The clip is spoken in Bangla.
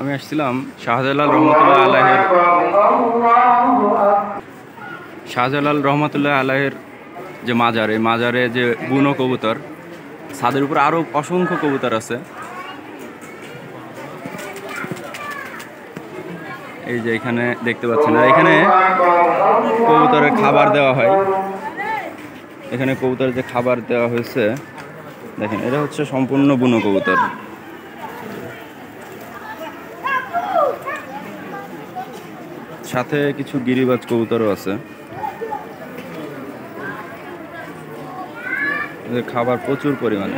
আমি আসছিলাম শাহজালাল রহমতুল্লাহ আলাহের শাহজালাল রহমতুল্লাহ আলাহের যে মাজার, এই মাজারে যে বুনো কবুতর, ছাদের উপর আরও অসংখ্য কবুতর আছে। এই যে এখানে দেখতে পাচ্ছেন, আর এখানে কবুতরের খাবার দেওয়া হয়। এখানে কবুতরের যে খাবার দেওয়া হয়েছে, দেখেন, এটা হচ্ছে সম্পূর্ণ বুনো কবুতর। সাথে কিছু গিরিবাজ কবুতরও আছে। খাবার প্রচুর পরিমাণে।